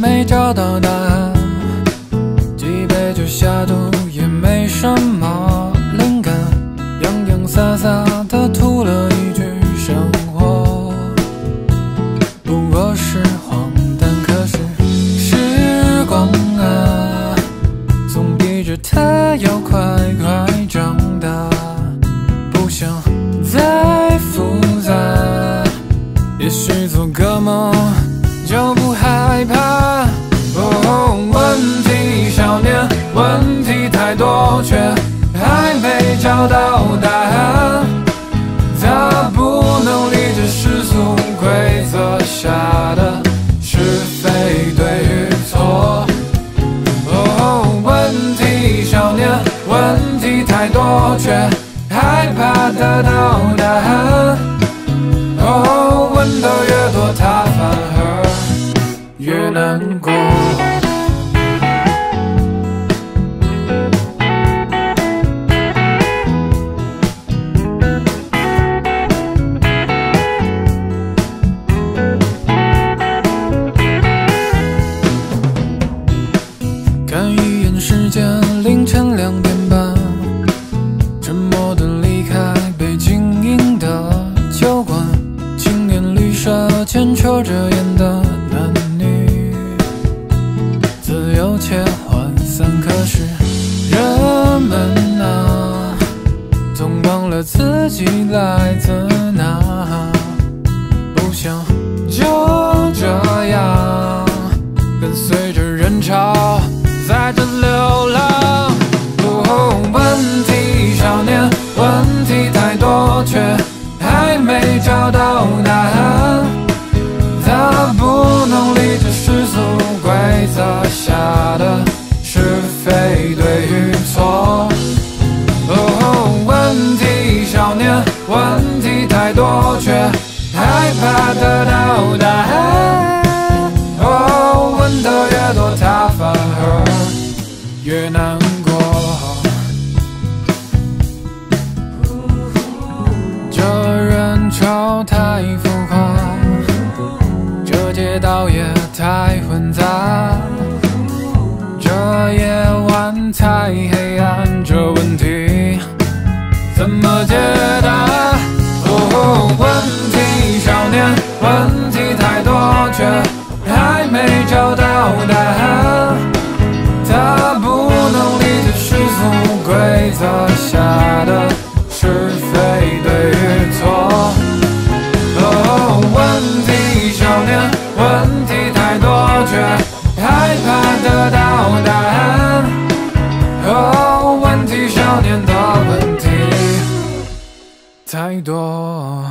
没找到答案，几杯酒下肚也没什么灵感，洋洋洒洒的吐了一句生活，不过是荒诞。可是时光啊，总逼着他要快快长大，不想再复杂，也许做个梦。我，却害怕得到答案。哦，问的越多，他反而。越难过。看一眼时间，抽着烟的男女，自由切换散。可是人们啊，总忘了自己来自难过，这人潮太浮夸，这街道也太混杂，这夜晚太黑暗，这问题怎么解规则下的是非对与错。哦，问题少年，问题太多，却害怕得到答案。哦，问题少年的问题太多。